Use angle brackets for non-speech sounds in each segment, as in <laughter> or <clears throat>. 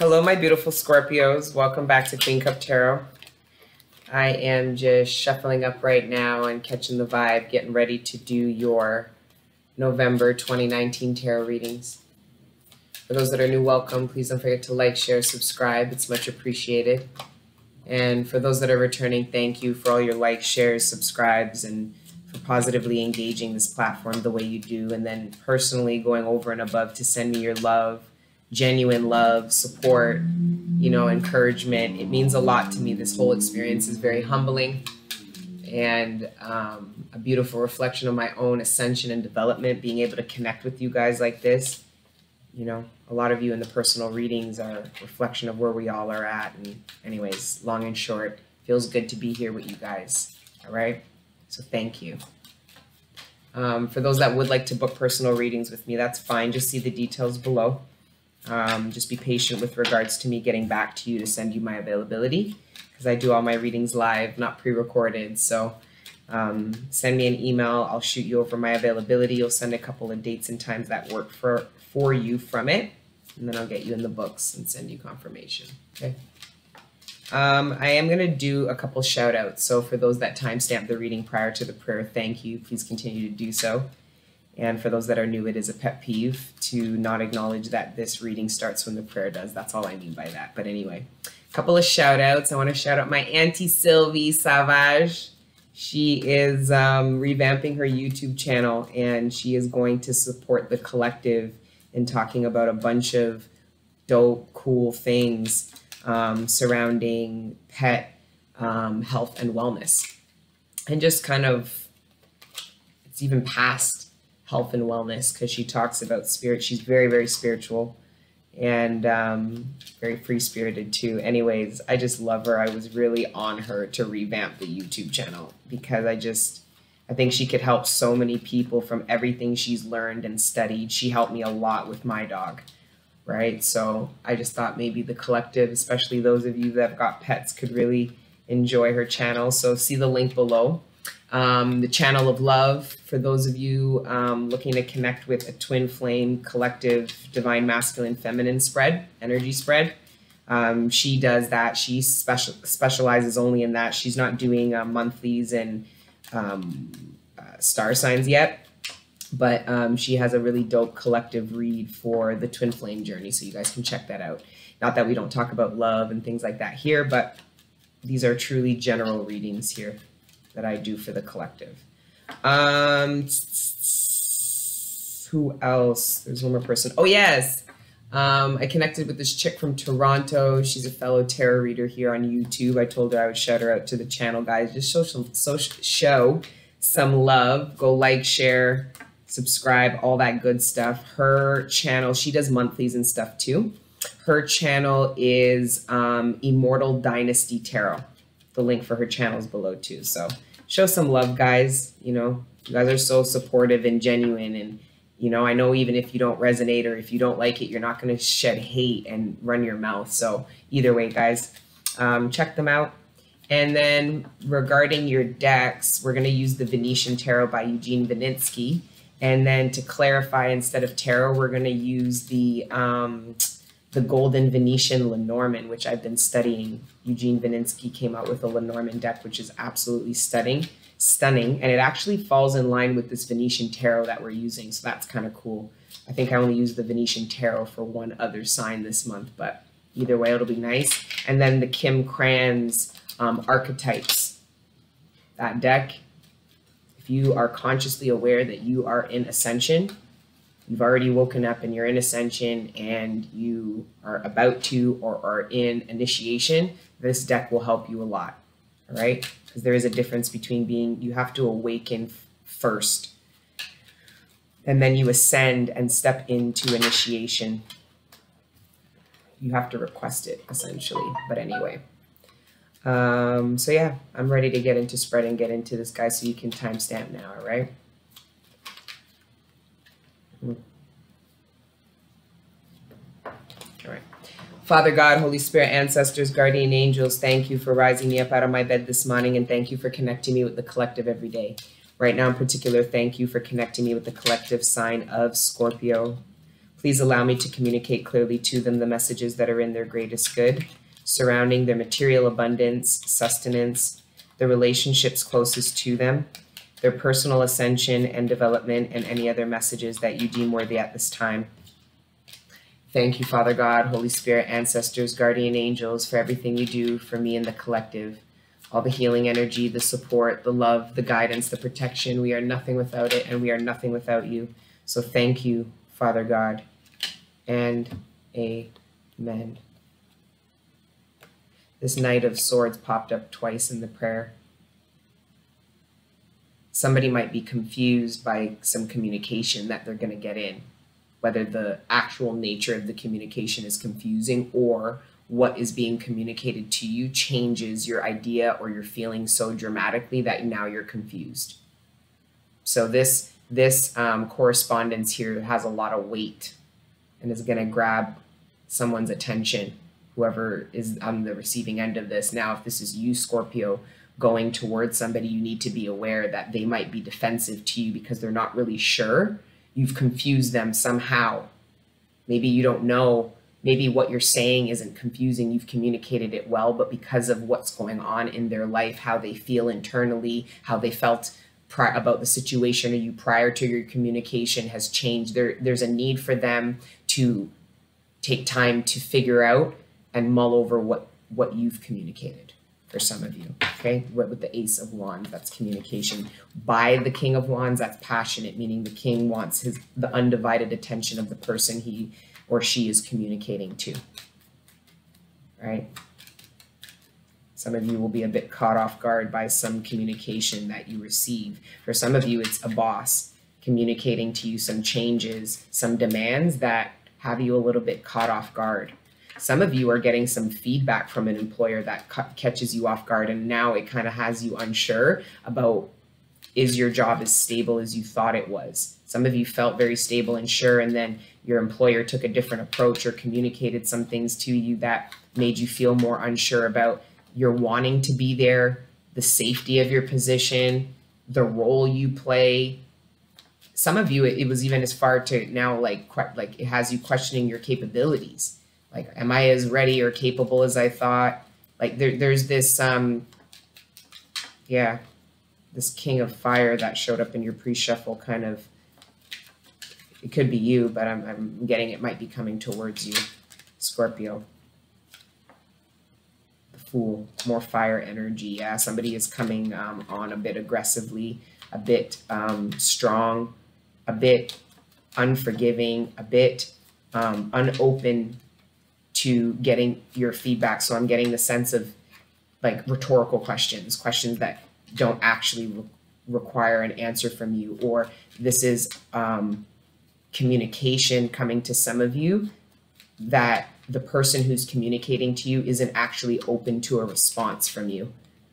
Hello, my beautiful Scorpios. Welcome back to Queen Cup Tarot. I am just shuffling up right now and catching the vibe, getting ready to do your November 2019 tarot readings. For those that are new, welcome. Please don't forget to like, share, subscribe. It's much appreciated. And for those that are returning, thank you for all your likes, shares, subscribes, and for positively engaging this platform the way you do. And then personally going over and above to send me your love, genuine love, support, you know, encouragement. It means a lot to me. This whole experience is very humbling and um, a beautiful reflection of my own ascension and development. Being able to connect with you guys like this, you know, a lot of you in the personal readings are reflection of where we all are at. And, anyways, long and short, feels good to be here with you guys. All right. So, thank you. Um, for those that would like to book personal readings with me, that's fine. Just see the details below. Um, just be patient with regards to me getting back to you to send you my availability because I do all my readings live, not pre-recorded. So um, send me an email. I'll shoot you over my availability. You'll send a couple of dates and times that work for, for you from it. And then I'll get you in the books and send you confirmation. Okay. Um, I am going to do a couple shout outs. So for those that timestamp the reading prior to the prayer, thank you. Please continue to do so. And for those that are new, it is a pet peeve to not acknowledge that this reading starts when the prayer does. That's all I mean by that. But anyway, a couple of shout outs. I want to shout out my Auntie Sylvie Savage. She is um, revamping her YouTube channel and she is going to support the collective in talking about a bunch of dope, cool things um, surrounding pet um, health and wellness. And just kind of, it's even past health and wellness because she talks about spirit. She's very, very spiritual and um, very free spirited too. Anyways, I just love her. I was really on her to revamp the YouTube channel because I just, I think she could help so many people from everything she's learned and studied. She helped me a lot with my dog, right? So I just thought maybe the collective, especially those of you that have got pets, could really enjoy her channel. So see the link below um, the channel of love for those of you um, looking to connect with a twin flame collective divine masculine feminine spread energy spread. Um, she does that. She special specializes only in that. She's not doing uh, monthlies and um, uh, star signs yet but um, she has a really dope collective read for the twin flame journey so you guys can check that out. Not that we don't talk about love and things like that here but these are truly general readings here that I do for the collective. Um, who else? There's one more person. Oh, yes. Um, I connected with this chick from Toronto. She's a fellow tarot reader here on YouTube. I told her I would shout her out to the channel, guys. Just show some, so, show some love. Go like, share, subscribe, all that good stuff. Her channel, she does monthlies and stuff too. Her channel is um, Immortal Dynasty Tarot the link for her channel is below too. So show some love, guys. You know, you guys are so supportive and genuine. And, you know, I know even if you don't resonate or if you don't like it, you're not going to shed hate and run your mouth. So either way, guys, um, check them out. And then regarding your decks, we're going to use the Venetian Tarot by Eugene Vinitsky. And then to clarify, instead of tarot, we're going to use the um, the Golden Venetian Lenormand, which I've been studying. Eugene Vinitsky came out with a Lenormand deck, which is absolutely stunning, stunning, and it actually falls in line with this Venetian tarot that we're using, so that's kind of cool. I think I only used the Venetian tarot for one other sign this month, but either way, it'll be nice. And then the Kim Krans um, archetypes. That deck, if you are consciously aware that you are in ascension, you've already woken up and you're in ascension and you are about to or are in initiation, this deck will help you a lot. All right. Because there is a difference between being, you have to awaken first and then you ascend and step into initiation. You have to request it essentially. But anyway. Um, so yeah, I'm ready to get into spread and get into this guy so you can timestamp now, all right? All right. Father God, Holy Spirit, ancestors, guardian angels, thank you for rising me up out of my bed this morning and thank you for connecting me with the collective every day. Right now, in particular, thank you for connecting me with the collective sign of Scorpio. Please allow me to communicate clearly to them the messages that are in their greatest good, surrounding their material abundance, sustenance, the relationships closest to them, their personal ascension and development, and any other messages that you deem worthy at this time. Thank you, Father God, Holy Spirit, ancestors, guardian angels, for everything you do for me and the collective. All the healing energy, the support, the love, the guidance, the protection. We are nothing without it, and we are nothing without you. So thank you, Father God. And amen. This Knight of Swords popped up twice in the prayer. Somebody might be confused by some communication that they're going to get in whether the actual nature of the communication is confusing or what is being communicated to you changes your idea or your feeling so dramatically that now you're confused. So this this um, correspondence here has a lot of weight and is going to grab someone's attention, whoever is on the receiving end of this. Now, if this is you, Scorpio, going towards somebody, you need to be aware that they might be defensive to you because they're not really sure you've confused them somehow. Maybe you don't know, maybe what you're saying isn't confusing, you've communicated it well, but because of what's going on in their life, how they feel internally, how they felt about the situation or you prior to your communication has changed. There, there's a need for them to take time to figure out and mull over what, what you've communicated for some of you. Okay, with the Ace of Wands, that's communication. By the King of Wands, that's passionate, meaning the King wants his the undivided attention of the person he or she is communicating to. Right? Some of you will be a bit caught off guard by some communication that you receive. For some of you, it's a boss communicating to you some changes, some demands that have you a little bit caught off guard some of you are getting some feedback from an employer that catches you off guard and now it kind of has you unsure about is your job as stable as you thought it was? Some of you felt very stable and sure and then your employer took a different approach or communicated some things to you that made you feel more unsure about your wanting to be there the safety of your position the role you play. Some of you it, was even as far to now like like it has you questioning your capabilities like am i as ready or capable as i thought? Like there, there's this um yeah this king of fire that showed up in your pre-shuffle kind of it could be you but i'm, I'm getting it might be coming towards you scorpio. The fool more fire energy yeah somebody is coming um, on a bit aggressively a bit um, strong a bit unforgiving a bit um, unopen to getting your feedback. So I'm getting the sense of like rhetorical questions, questions that don't actually re- require an answer from you, or this is um, communication coming to some of you that the person who's communicating to you isn't actually open to a response from you,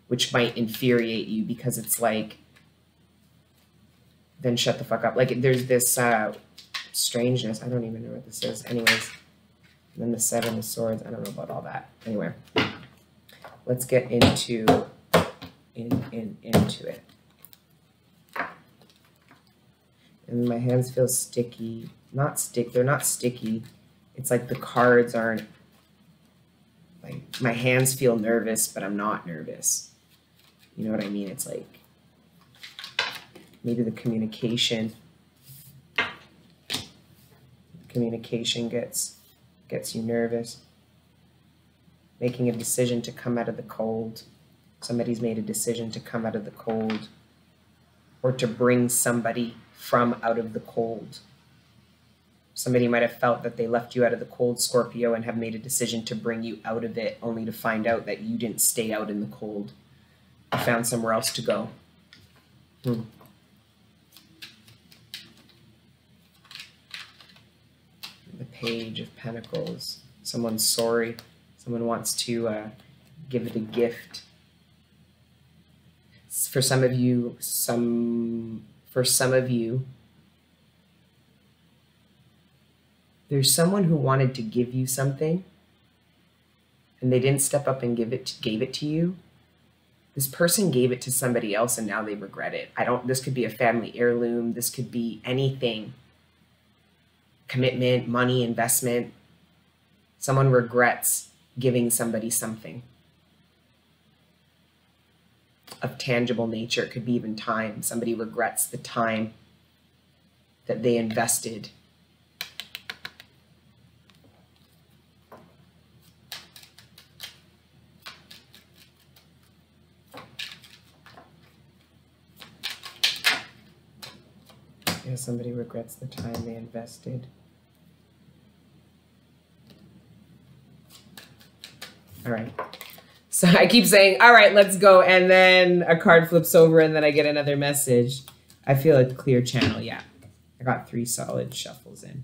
which might infuriate you because it's like, then shut the fuck up. Like there's this uh, strangeness. I don't even know what this is. Anyways and then the seven of swords. I don't know about all that. Anyway, let's get into in, in into it. And my hands feel sticky. Not stick. They're not sticky. It's like the cards aren't. Like my hands feel nervous, but I'm not nervous. You know what I mean? It's like maybe the communication communication gets gets you nervous. Making a decision to come out of the cold. Somebody's made a decision to come out of the cold or to bring somebody from out of the cold. Somebody might have felt that they left you out of the cold, Scorpio, and have made a decision to bring you out of it, only to find out that you didn't stay out in the cold. You found somewhere else to go. Hmm. the Page of Pentacles. Someone's sorry. Someone wants to uh, give it a gift. For some of you, some for some of you, there's someone who wanted to give you something and they didn't step up and give it gave it to you this person gave it to somebody else and now they regret it i don't this could be a family heirloom this could be anything commitment, money, investment. Someone regrets giving somebody something of tangible nature. It could be even time. Somebody regrets the time that they invested Yeah, somebody regrets the time they invested. All right. So I keep saying, all right, let's go. And then a card flips over and then I get another message. I feel a clear channel. Yeah. I got three solid shuffles in.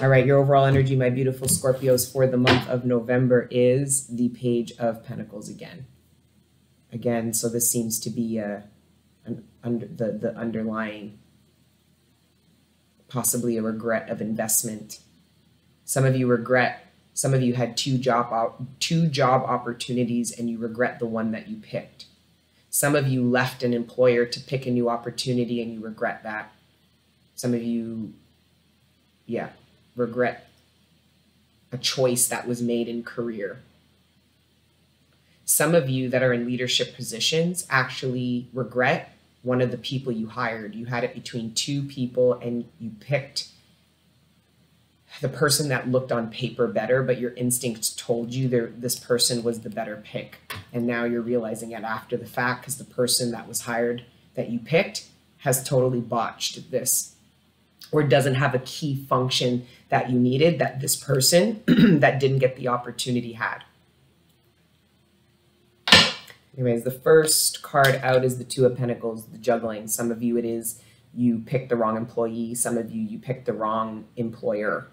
All right. Your overall energy, my beautiful Scorpios, for the month of November is the Page of Pentacles again. Again, so this seems to be a, an under the, the underlying possibly a regret of investment. Some of you regret, some of you had two job two job opportunities and you regret the one that you picked. Some of you left an employer to pick a new opportunity and you regret that. Some of you yeah, regret a choice that was made in career. Some of you that are in leadership positions actually regret one of the people you hired. You had it between two people and you picked the person that looked on paper better, but your instincts told you there this person was the better pick. And now you're realizing it after the fact because the person that was hired that you picked has totally botched this or doesn't have a key function that you needed that this person <clears throat> that didn't get the opportunity had. Anyways, the first card out is the Two of Pentacles, the juggling. Some of you it is you picked the wrong employee. Some of you, you picked the wrong employer.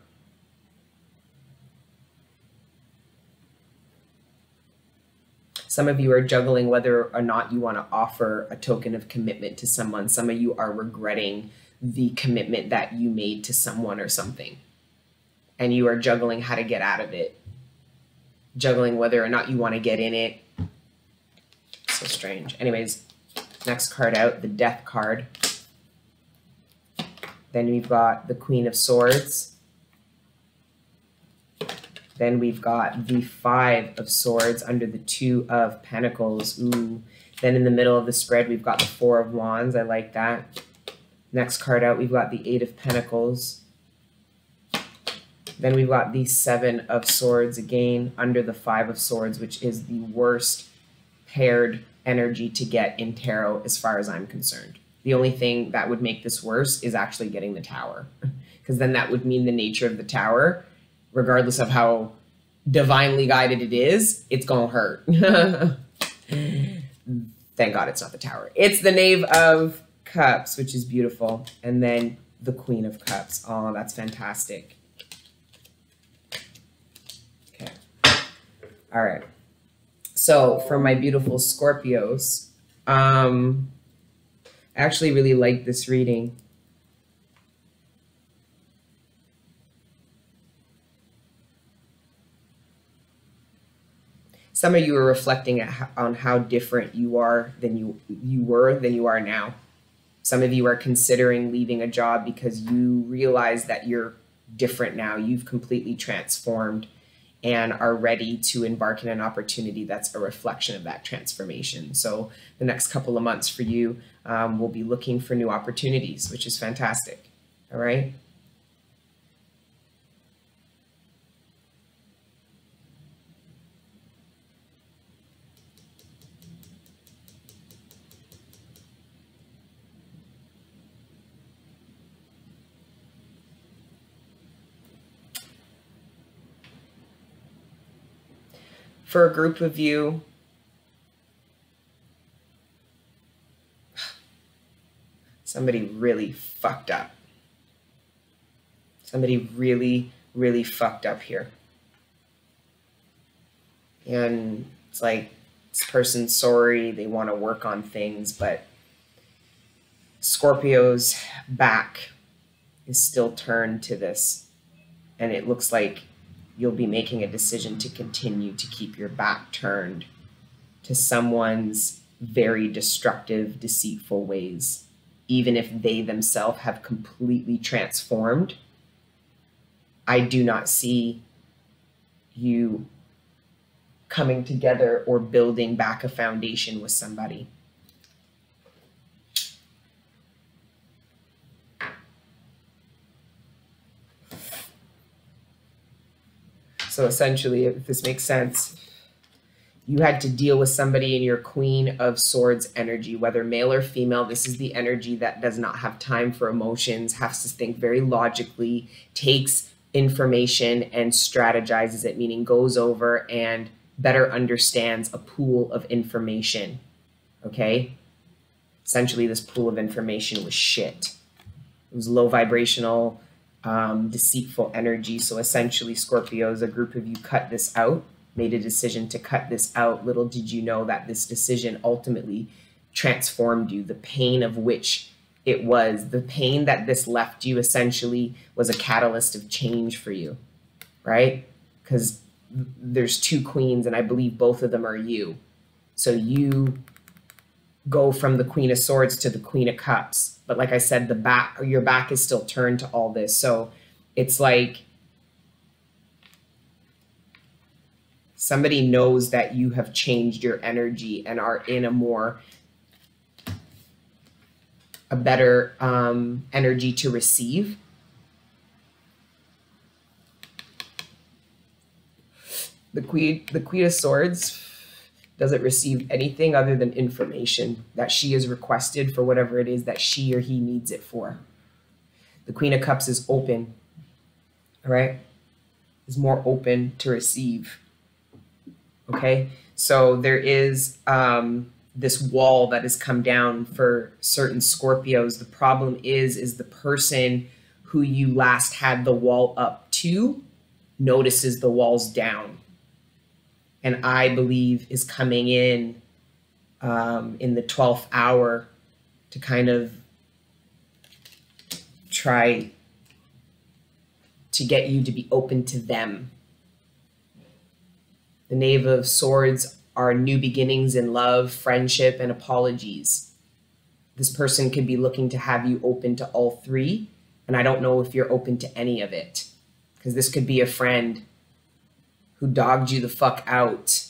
Some of you are juggling whether or not you want to offer a token of commitment to someone. Some of you are regretting the commitment that you made to someone or something. And you are juggling how to get out of it. Juggling whether or not you want to get in it so strange. Anyways, next card out, the Death card. Then we've got the Queen of Swords. Then we've got the Five of Swords under the Two of Pentacles. Ooh. Then in the middle of the spread, we've got the Four of Wands. I like that. Next card out, we've got the Eight of Pentacles. Then we've got the Seven of Swords again under the Five of Swords, which is the worst paired energy to get in tarot as far as I'm concerned. The only thing that would make this worse is actually getting the tower. <laughs> Because then that would mean the nature of the tower, regardless of how divinely guided it is, it's going to hurt. <laughs> Thank God it's not the tower. It's the Knave of Cups, which is beautiful. And then the Queen of Cups. Oh, that's fantastic. Okay. All right. So for my beautiful Scorpios, um, I actually really like this reading. Some of you are reflecting on how different you are than you you were than you are now. Some of you are considering leaving a job because you realize that you're different now. You've completely transformed and are ready to embark in an opportunity that's a reflection of that transformation. So the next couple of months for you, um, we'll be looking for new opportunities, which is fantastic. All right. For a group of you. <sighs> Somebody really fucked up. Somebody really, really fucked up here. And it's like, this person's sorry, they want to work on things, but Scorpio's back is still turned to this. And it looks like you'll be making a decision to continue to keep your back turned to someone's very destructive, deceitful ways, even if they themselves have completely transformed I do not see you coming together or building back a foundation with somebody. So essentially, if this makes sense, you had to deal with somebody in your Queen of Swords energy, whether male or female. This is the energy that does not have time for emotions, has to think very logically, takes information and strategizes it, meaning goes over and better understands a pool of information. Okay? Essentially, this pool of information was shit. It was low vibrational, um, deceitful energy. So essentially, Scorpios, a group of you cut this out, made a decision to cut this out. Little did you know that this decision ultimately transformed you, the pain of which it was, the pain that this left you essentially was a catalyst of change for you, right? Because there's two queens, and I believe both of them are you. So you go from the Queen of Swords to the Queen of Cups. But like I said, the back your back is still turned to all this. So it's like somebody knows that you have changed your energy and are in a more a better um, energy to receive. The queen, the queen of swords doesn't receive anything other than information that she has requested for whatever it is that she or he needs it for. The Queen of Cups is open, all right? Is more open to receive. Okay? So there is um, this wall that has come down for certain Scorpios. The problem is, is the person who you last had the wall up to notices the walls down and I believe is coming in um, in the 12th hour to kind of try to get you to be open to them. The Knave of Swords are new beginnings in love, friendship, and apologies. This person could be looking to have you open to all three, and I don't know if you're open to any of it. Because this could be a friend who dogged you the fuck out.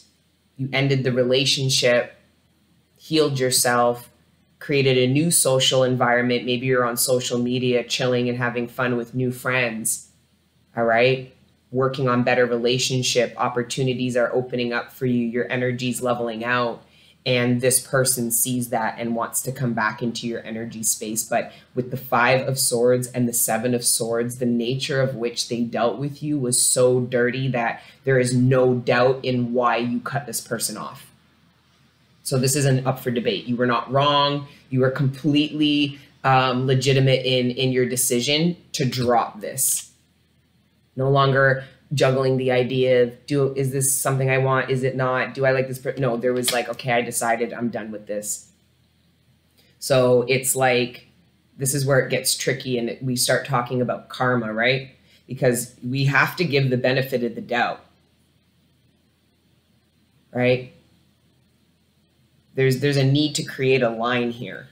You ended the relationship, healed yourself, created a new social environment. Maybe you're on social media chilling and having fun with new friends. All right. Working on better relationship opportunities are opening up for you. Your energy's leveling out and this person sees that and wants to come back into your energy space. But with the Five of Swords and the Seven of Swords, the nature of which they dealt with you was so dirty that there is no doubt in why you cut this person off. So this isn't up for debate. You were not wrong. You were completely um, legitimate in in your decision to drop this. No longer juggling the idea of do is this something I want? Is it not? Do I like this? No, there was like, okay, I decided I'm done with this. So it's like this is where it gets tricky and we start talking about karma, right? Because we have to give the benefit of the doubt. Right? There's there's a need to create a line here.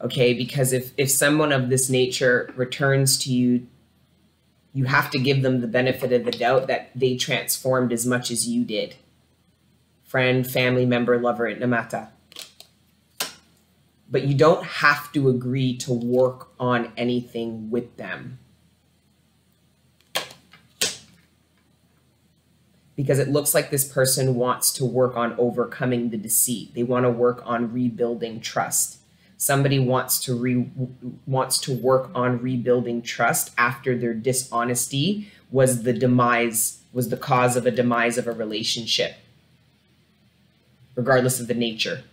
Okay? Because if if someone of this nature returns to you you have to give them the benefit of the doubt that they transformed as much as you did. Friend, family member, lover, no matter. But you don't have to agree to work on anything with them. Because it looks like this person wants to work on overcoming the deceit. They want to work on rebuilding trust somebody wants to re wants to work on rebuilding trust after their dishonesty was the demise was the cause of a demise of a relationship regardless of the nature.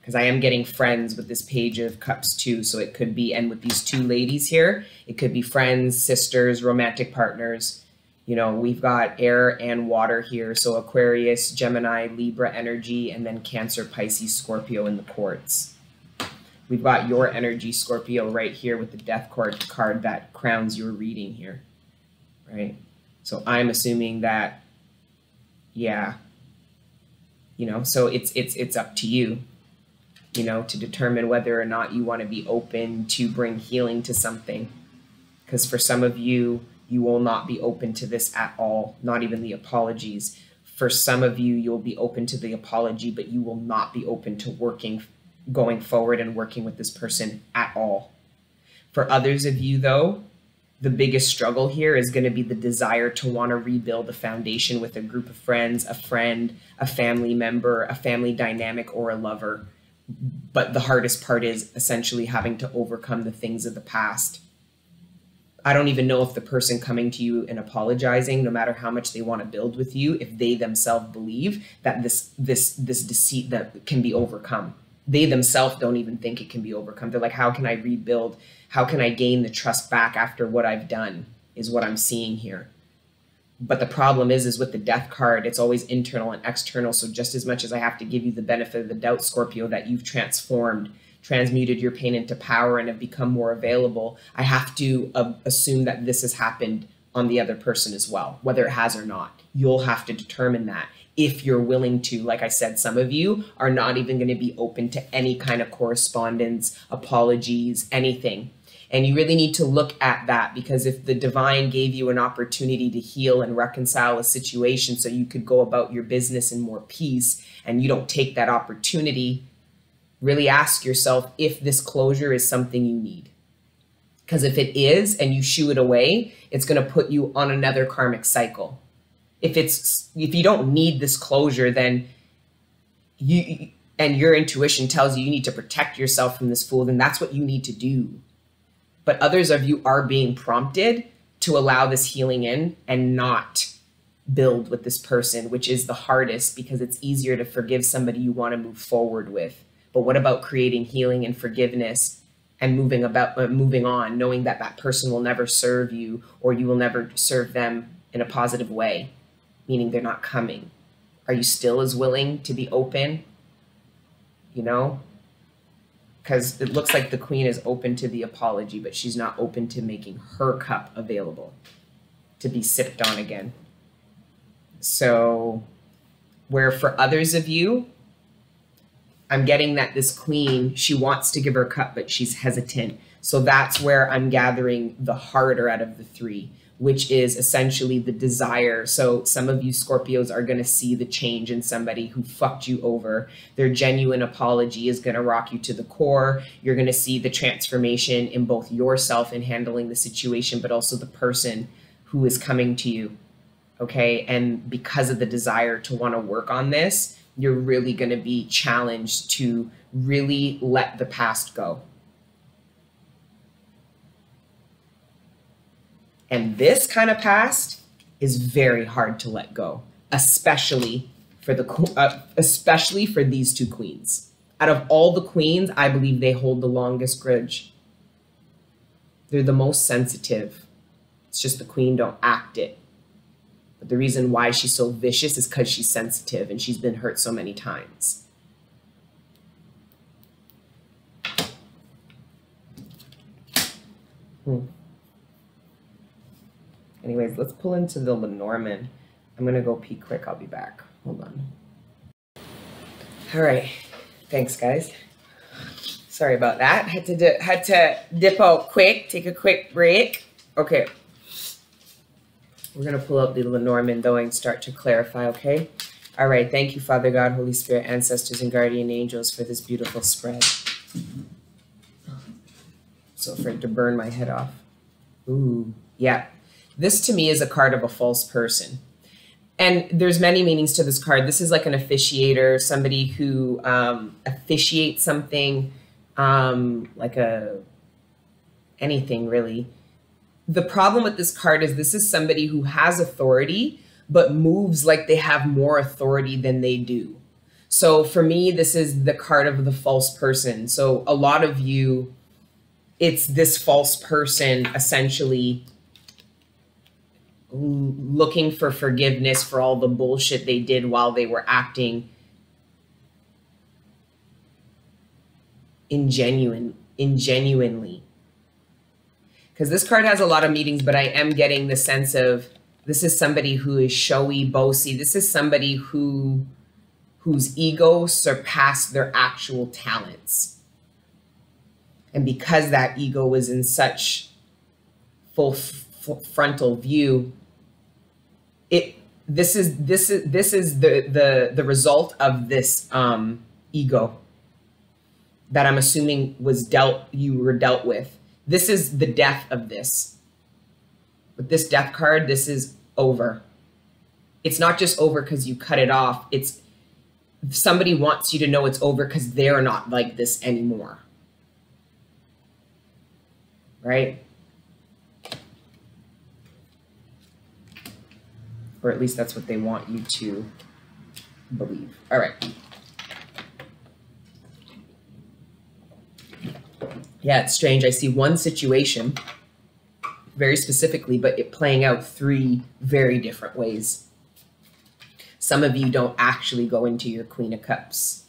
Because I am getting friends with this page of cups too so it could be and with these two ladies here it could be friends sisters romantic partners. You know we've got air and water here so Aquarius Gemini Libra energy and then Cancer Pisces Scorpio in the quartz We've got your energy, Scorpio, right here with the death card card that crowns your reading here, right? So I'm assuming that, yeah, you know, so it's it's it's up to you, you know, to determine whether or not you want to be open to bring healing to something, because for some of you, you will not be open to this at all, not even the apologies. For some of you, you'll be open to the apology, but you will not be open to working, going forward and working with this person at all. For others of you, though, the biggest struggle here is going to be the desire to want to rebuild a foundation with a group of friends, a friend, a family member, a family dynamic, or a lover. But the hardest part is essentially having to overcome the things of the past I don't even know if the person coming to you and apologizing, no matter how much they want to build with you, if they themselves believe that this this this deceit that can be overcome. They themselves don't even think it can be overcome. They're like, how can I rebuild? How can I gain the trust back after what I've done? Is what I'm seeing here. But the problem is, is with the death card, it's always internal and external. So just as much as I have to give you the benefit of the doubt, Scorpio, that you've transformed transmuted your pain into power and have become more available, I have to uh, assume that this has happened on the other person as well, whether it has or not. You'll have to determine that if you're willing to. Like I said, some of you are not even going to be open to any kind of correspondence, apologies, anything. And you really need to look at that because if the divine gave you an opportunity to heal and reconcile a situation so you could go about your business in more peace and you don't take that opportunity, really ask yourself if this closure is something you need. Because if it is and you shoo it away, it's going to put you on another karmic cycle. If it's if you don't need this closure, then you and your intuition tells you you need to protect yourself from this fool, then that's what you need to do. But others of you are being prompted to allow this healing in and not build with this person, which is the hardest because it's easier to forgive somebody you want to move forward with but what about creating healing and forgiveness and moving about uh, moving on knowing that that person will never serve you or you will never serve them in a positive way meaning they're not coming. Are you still as willing to be open? You know? Because it looks like the queen is open to the apology but she's not open to making her cup available to be sipped on again. So where for others of you I'm getting that this queen, she wants to give her cup, but she's hesitant. So that's where I'm gathering the harder out of the three, which is essentially the desire. So some of you Scorpios are going to see the change in somebody who fucked you over. Their genuine apology is going to rock you to the core. You're going to see the transformation in both yourself in handling the situation, but also the person who is coming to you. Okay. And because of the desire to want to work on this, you're really going to be challenged to really let the past go. And this kind of past is very hard to let go, especially for the uh, especially for these two queens. Out of all the queens, I believe they hold the longest grudge. They're the most sensitive. It's just the queen don't act it. But the reason why she's so vicious is because she's sensitive and she's been hurt so many times. Hmm. Anyways, let's pull into the Lenormand. I'm to go pee quick. I'll be back. Hold on. All right. Thanks, guys. Sorry about that. Had to had to dip out quick, take a quick break. Okay. We're to pull up the Lenormand though and start to clarify, okay? All right. Thank you, Father God, Holy Spirit, ancestors, and guardian angels for this beautiful spread. So afraid to burn my head off. Ooh, yeah. This to me is a card of a false person. And there's many meanings to this card. This is like an officiator, somebody who um, officiates something, um, like a anything really the problem with this card is this is somebody who has authority, but moves like they have more authority than they do. So for me, this is the card of the false person. So a lot of you, it's this false person essentially looking for forgiveness for all the bullshit they did while they were acting ingenuine, ingenuinely because this card has a lot of meetings, but I am getting the sense of this is somebody who is showy, bossy. This is somebody who whose ego surpassed their actual talents. And because that ego was in such full frontal view, it this is this is this is the the the result of this um, ego that I'm assuming was dealt you were dealt with. This is the death of this. With this death card, this is over. It's not just over because you cut it off. It's somebody wants you to know it's over because they're not like this anymore. Right? Or at least that's what they want you to believe. All right. Yeah, it's strange. I see one situation very specifically, but it playing out three very different ways. Some of you don't actually go into your Queen of Cups.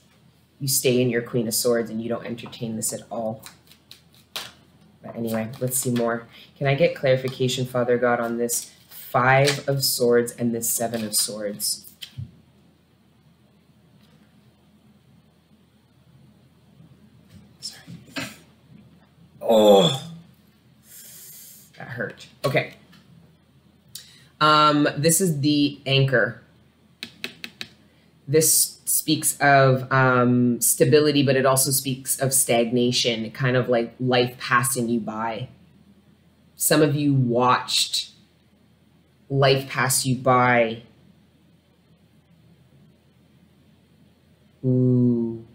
You stay in your Queen of Swords and you don't entertain this at all. But anyway, let's see more. Can I get clarification, Father God, on this Five of Swords and the Seven of Swords? Sorry. Oh, that hurt. Okay. Um, this is the anchor. This speaks of um, stability, but it also speaks of stagnation, kind of like life passing you by. Some of you watched life pass you by. Ooh.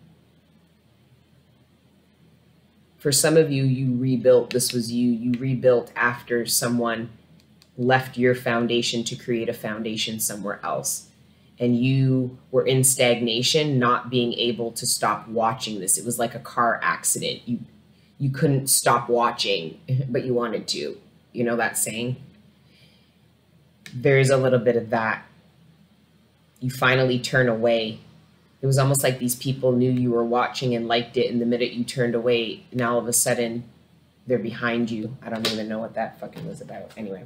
For some of you, you rebuilt. This was you. You rebuilt after someone left your foundation to create a foundation somewhere else. And you were in stagnation, not being able to stop watching this. It was like a car accident. You you couldn't stop watching, <laughs> but you wanted to. You know that saying? There is a little bit of that. You finally turn away. It was almost like these people knew you were watching and liked it and the minute you turned away now all of a sudden they're behind you. I don't even know what that fucking was about. Anyway.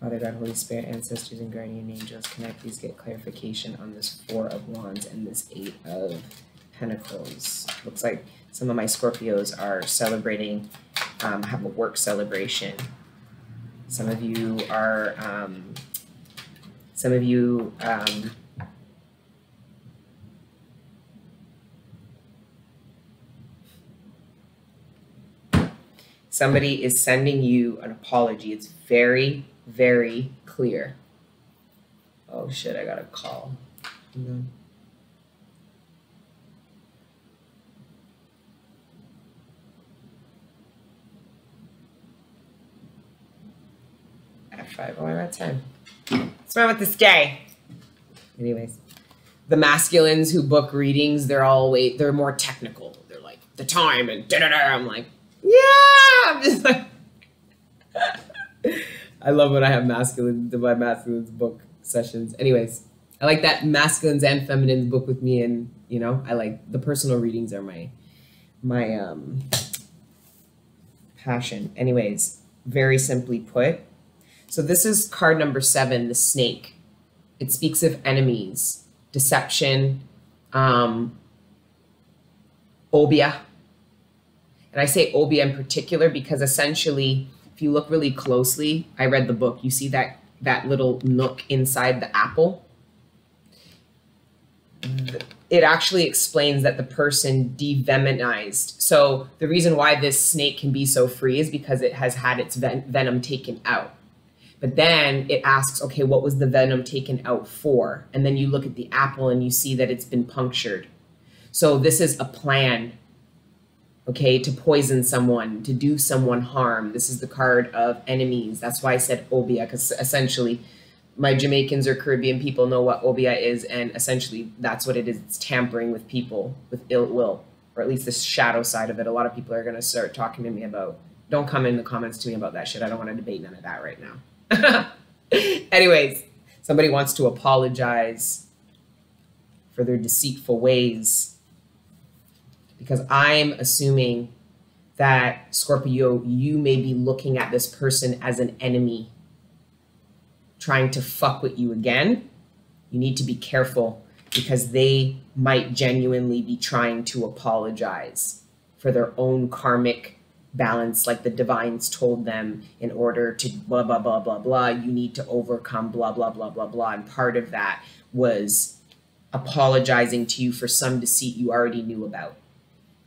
Father god holy spirit ancestors and guardian angels can i please get clarification on this four of wands and this eight of pentacles. Looks like some of my scorpios are celebrating um, have a work celebration some of you are um, some of you um, somebody is sending you an apology. It's very, very clear. Oh shit, I got a call. F5. Oh, I'm of time. What's wrong with this guy? Anyways, the masculines who book readings, they're all wait, they're more technical. They're like the time and da da da. I'm like, yeah. I'm just like, <laughs> I love when I have masculine, my masculines book sessions. Anyways, I like that masculines and feminines book with me, and you know, I like the personal readings are my my um passion. Anyways, very simply put, so this is card number seven, the snake. It speaks of enemies, deception, um, obeah, and I say Obeah in particular because essentially, if you look really closely, I read the book, you see that that little nook inside the apple. It actually explains that the person devenomized. So the reason why this snake can be so free is because it has had its ven- venom taken out. But then it asks, okay, what was the venom taken out for? And then you look at the apple and you see that it's been punctured. So this is a plan okay, to poison someone, to do someone harm. This is the card of enemies. That's why I said obeah, because essentially my Jamaicans or Caribbean people know what obeah is, and essentially that's what it is. It's tampering with people with ill will, or at least the shadow side of it. A lot of people are going to start talking to me about. Don't come in the comments to me about that shit. I don't want to debate none of that right now. <laughs> Anyways, somebody wants to apologize for their deceitful ways because I'm assuming that Scorpio, you may be looking at this person as an enemy trying to fuck with you again. You need to be careful because they might genuinely be trying to apologize for their own karmic balance like the divines told them in order to blah blah blah blah blah you need to overcome blah blah blah blah blah. And part of that was apologizing to you for some deceit you already knew about.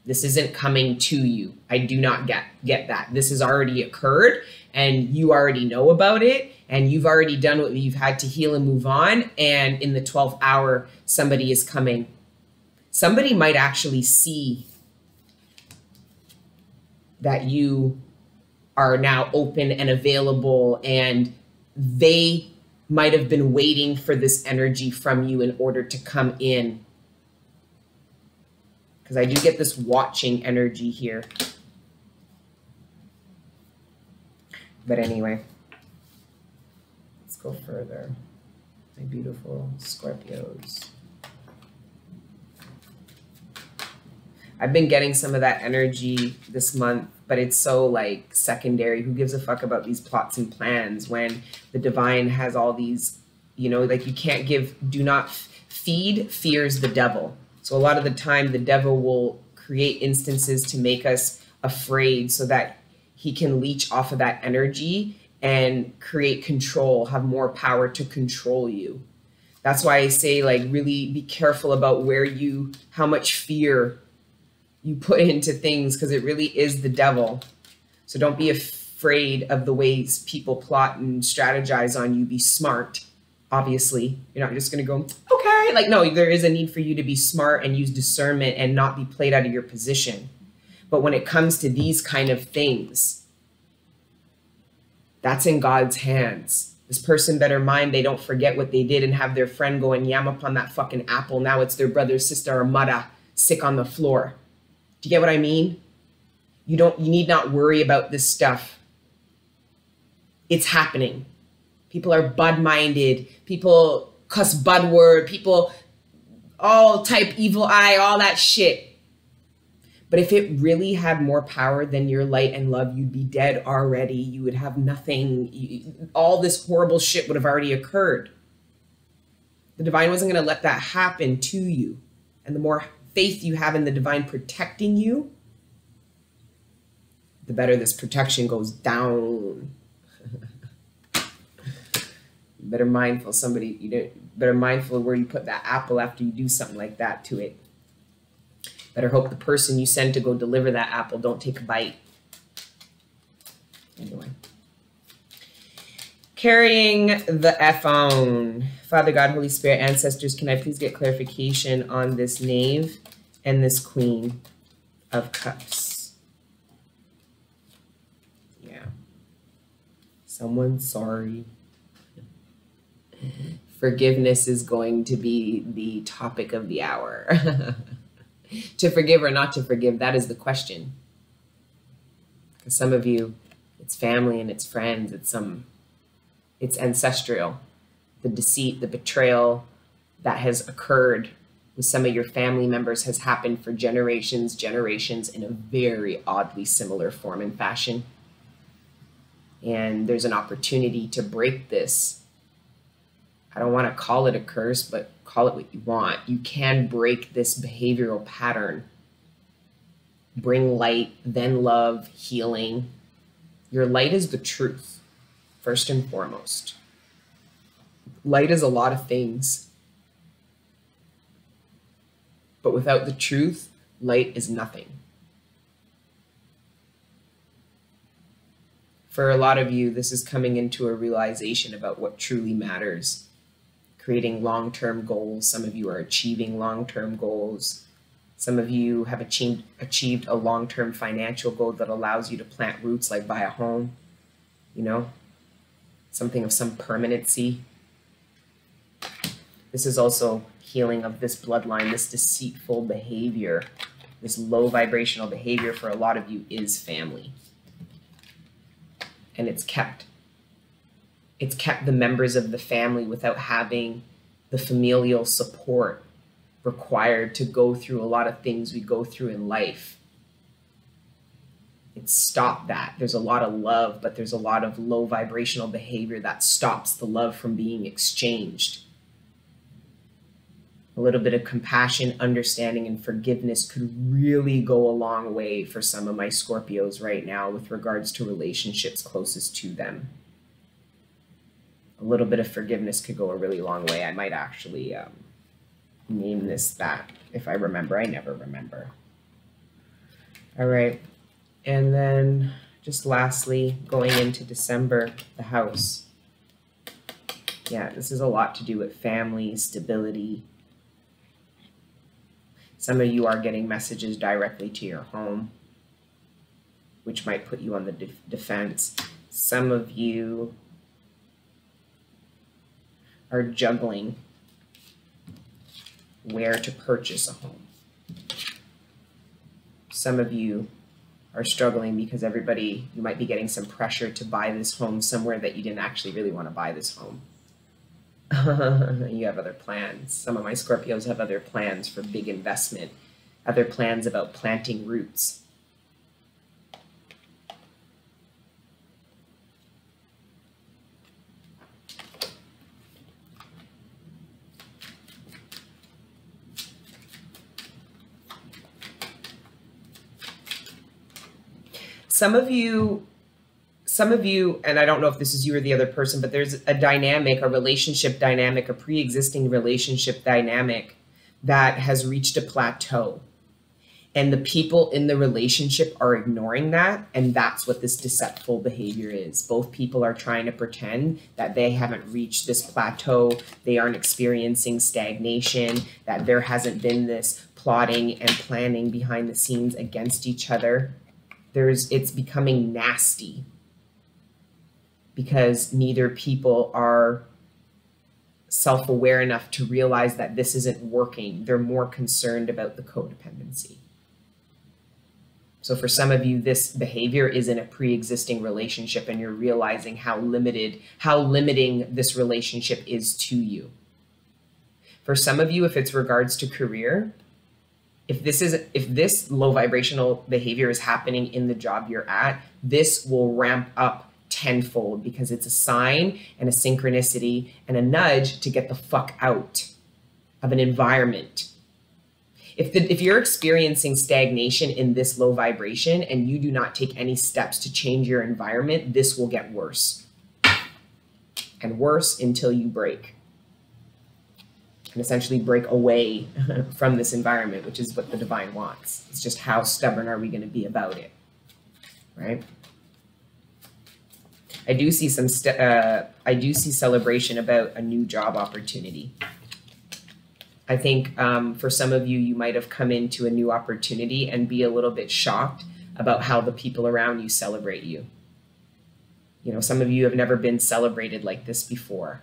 This isn't coming to you. I do not get get that. This has already occurred and you already know about it and you've already done what you've had to heal and move on and in the 12th hour somebody is coming. Somebody might actually see that you are now open and available and they might have been waiting for this energy from you in order to come in. Because i do get this watching energy here. But anyway let's go further. My beautiful scorpios. I've been getting some of that energy this month, but it's so like secondary. Who gives a fuck about these plots and plans when the divine has all these, you know, like you can't give, do not feed fears the devil. So a lot of the time, the devil will create instances to make us afraid so that he can leech off of that energy and create control, have more power to control you. That's why I say, like, really be careful about where you, how much fear you put <laughs> into things because it really is the devil. So don't be afraid of the ways people plot and strategize on you. Be smart, obviously. You're not just going to go, okay. Like, no, there is a need for you to be smart and use discernment and not be played out of your position. But when it comes to these kind of things, that's in God's hands. This person better mind they don't forget what they did and have their friend go and yam upon that fucking apple. Now it's their brother, sister, or mother sick on the floor. Do you get what I mean? You don't you need not worry about this stuff. It's happening. People are bud-minded. People cuss bud word. People all type evil eye, all that shit. But if it really had more power than your light and love, you'd be dead already. You would have nothing. All this horrible shit would have already occurred. The divine wasn't going to let that happen to you. And the more faith you have in the divine protecting you, the better this protection goes down. <laughs> better mindful somebody you know better mindful of where you put that apple after you do something like that to it. Better hope the person you send to go deliver that apple don't take a bite. Anyway. Carrying the F-phone. Father God, Holy Spirit, ancestors, can I please get clarification on this knave and this queen of cups? Yeah. Someone sorry. Forgiveness is going to be the topic of the hour. <laughs> to forgive or not to forgive, that is the question. Because some of you, it's family and it's friends, it's some, it's ancestral the deceit, the betrayal that has occurred with some of your family members has happened for generations, generations in a very oddly similar form and fashion. And there's an opportunity to break this. I don't want to call it a curse, but call it what you want. You can break this behavioral pattern. Bring light, then love, healing. Your light is the truth, first and foremost light is a lot of things. But without the truth, light is nothing. For a lot of you, this is coming into a realization about what truly matters. Creating long term goals. Some of you are achieving long term goals. Some of you have achieved, achieved a long term financial goal that allows you to plant roots, like buy a home, you know, something of some permanency. This is also healing of this bloodline, this deceitful behavior, this low vibrational behavior for a lot of you is family. And it's kept. It's kept the members of the family without having the familial support required to go through a lot of things we go through in life. It's stopped that. There's a lot of love, but there's a lot of low vibrational behavior that stops the love from being exchanged A little bit of compassion, understanding, and forgiveness could really go a long way for some of my Scorpios right now with regards to relationships closest to them. A little bit of forgiveness could go a really long way. I might actually um, name this that if I remember. I never remember. All right. And then just lastly, going into December, the house. Yeah, this is a lot to do with family, stability. Some of you are getting messages directly to your home, which might put you on the de defense. Some of you are juggling where to purchase a home. Some of you are struggling because everybody, you might be getting some pressure to buy this home somewhere that you didn't actually really want to buy this home. You have other plans. Some of my Scorpios have other plans for big investment, other plans about planting roots. some of you some of you and i don't know if this is you or the other person but there's a dynamic a relationship dynamic a pre-existing relationship dynamic that has reached a plateau. And the people in the relationship are ignoring that and that's what this deceitful behavior is. Both people are trying to pretend that they haven't reached this plateau they aren't experiencing stagnation that there hasn't been this plotting and planning behind the scenes against each other. There's it's becoming nasty because neither people are self-aware enough to realize that this isn't working. They're more concerned about the codependency. So for some of you this behavior is in a pre-existing relationship and you're realizing how limited how limiting this relationship is to you. For some of you if it's regards to career if this is if this low vibrational behavior is happening in the job you're at this will ramp up tenfold because it's a sign and a synchronicity and a nudge to get the fuck out of an environment if the, if you're experiencing stagnation in this low vibration and you do not take any steps to change your environment this will get worse and worse until you break and essentially break away <laughs> from this environment, which is what the divine wants. It's just how stubborn are we going to be about it, right? I do see some, uh, I do see celebration about a new job opportunity. I think um, for some of you, you might have come into a new opportunity and be a little bit shocked about how the people around you celebrate you. You know, some of you have never been celebrated like this before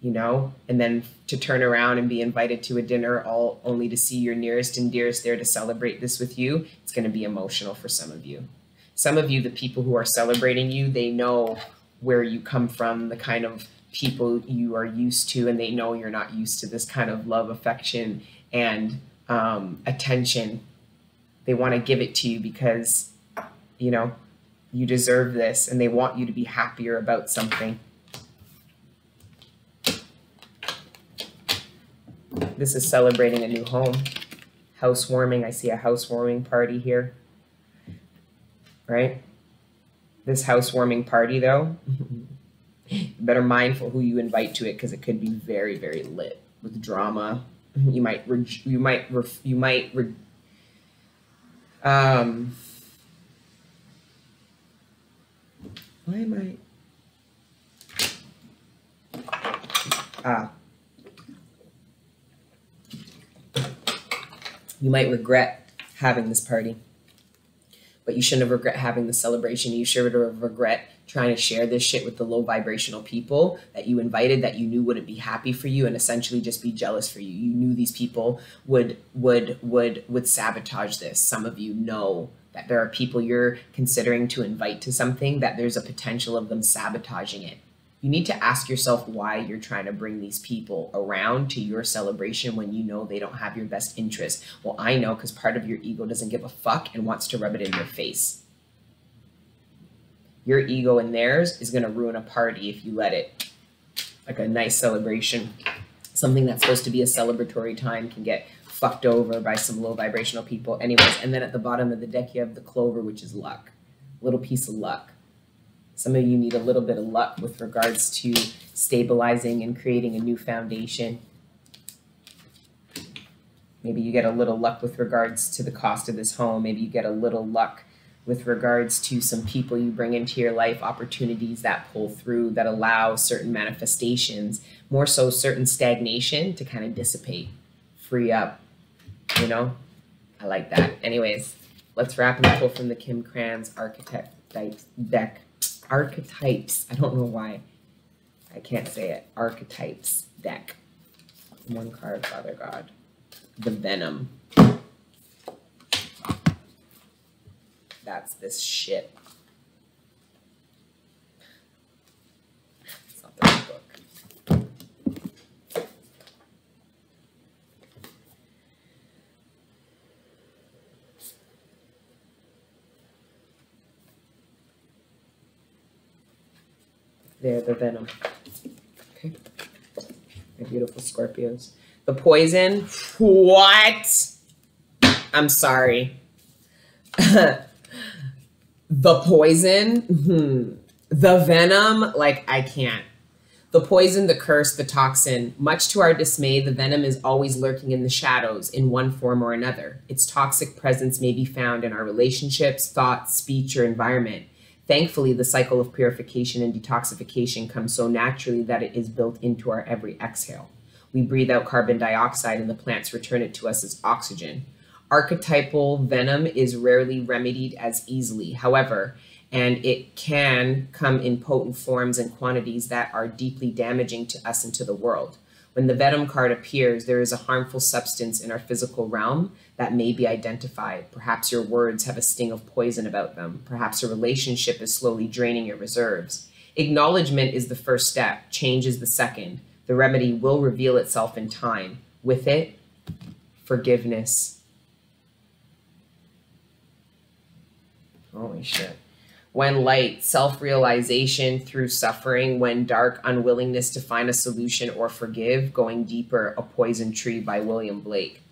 you know, and then to turn around and be invited to a dinner all only to see your nearest and dearest there to celebrate this with you, it's going to be emotional for some of you. Some of you, the people who are celebrating you, they know where you come from, the kind of people you are used to, and they know you're not used to this kind of love, affection, and um, attention. They want to give it to you because, you know, you deserve this, and they want you to be happier about something. This is celebrating a new home. Housewarming. I see a housewarming party here. Right? This housewarming party, though, <laughs> better mindful who you invite to it because it could be very, very lit with drama. You might, you might, you might, um, why am I? Ah, You might regret having this party, but you shouldn't have regret having the celebration. You should have regret trying to share this shit with the low vibrational people that you invited that you knew wouldn't be happy for you and essentially just be jealous for you. You knew these people would would would would sabotage this. Some of you know that there are people you're considering to invite to something that there's a potential of them sabotaging it you need to ask yourself why you're trying to bring these people around to your celebration when you know they don't have your best interest. Well, I know because part of your ego doesn't give a fuck and wants to rub it in your face. Your ego and theirs is going to ruin a party if you let it. Like a nice celebration. something that's supposed to be a celebratory time can get fucked over by some low vibrational people. Anyways, and then at the bottom of the deck, you have the clover, which is luck, little piece of luck. Some of you need a little bit of luck with regards to stabilizing and creating a new foundation. Maybe you get a little luck with regards to the cost of this home. Maybe you get a little luck with regards to some people you bring into your life, opportunities that pull through, that allow certain manifestations, more so certain stagnation to kind of dissipate, free up, you know? I like that. Anyways, let's wrap and pull from the Kim Krans architect deck. Archetypes. I don't know why. I can't say it. Archetypes deck. One card, Father God. The Venom. That's this shit. It's not the right book. They're the venom. Okay. My beautiful Scorpios. The poison. What? I'm sorry. <laughs> the poison, hmm, the venom, like I can't. The poison, the curse, the toxin. Much to our dismay, the venom is always lurking in the shadows in one form or another. Its toxic presence may be found in our relationships, thoughts, speech, or environment. Thankfully, the cycle of purification and detoxification comes so naturally that it is built into our every exhale. We breathe out carbon dioxide and the plants return it to us as oxygen archetypal venom is rarely remedied as easily. However, and it can come in potent forms and quantities that are deeply damaging to us and to the world. When the venom card appears, there is a harmful substance in our physical realm that may be identified. Perhaps your words have a sting of poison about them. Perhaps a relationship is slowly draining your reserves. Acknowledgement is the first step, change is the second. The remedy will reveal itself in time. With it, forgiveness Holy shit. When light, self realization through suffering, when dark, unwillingness to find a solution or forgive, going deeper, A Poison Tree by William Blake.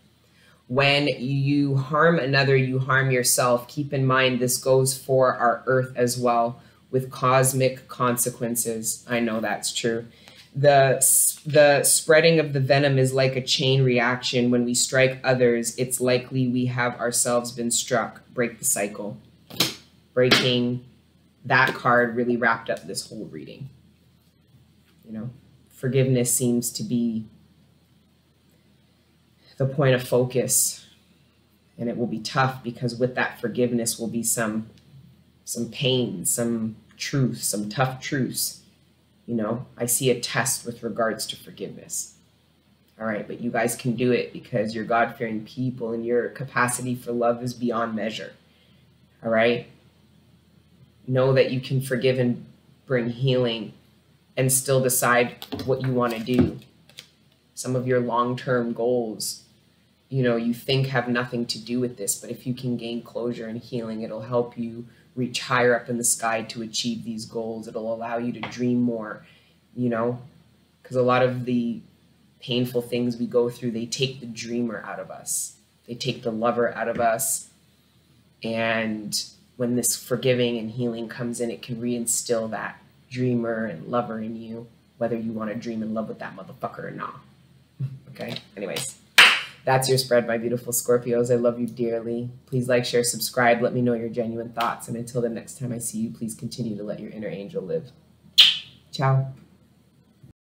When you harm another, you harm yourself. Keep in mind this goes for our earth as well with cosmic consequences. I know that's true. The, the spreading of the venom is like a chain reaction. When we strike others, it's likely we have ourselves been struck. Break the cycle breaking that card really wrapped up this whole reading. You know, forgiveness seems to be the point of focus and it will be tough because with that forgiveness will be some some pain some truth some tough truths. You know i see a test with regards to forgiveness. All right but you guys can do it because you're god-fearing people and your capacity for love is beyond measure. All right know that you can forgive and bring healing and still decide what you want to do. Some of your long term goals, you know, you think have nothing to do with this, but if you can gain closure and healing, it'll help you reach higher up in the sky to achieve these goals. It'll allow you to dream more, you know, because a lot of the painful things we go through, they take the dreamer out of us, they take the lover out of us. And when this forgiving and healing comes in, it can reinstill that dreamer and lover in you, whether you want to dream in love with that motherfucker or not. okay? Anyways, that's your spread, my beautiful Scorpios. I love you dearly. Please like, share, subscribe. Let me know your genuine thoughts. And until the next time I see you, please continue to let your inner angel live. Ciao.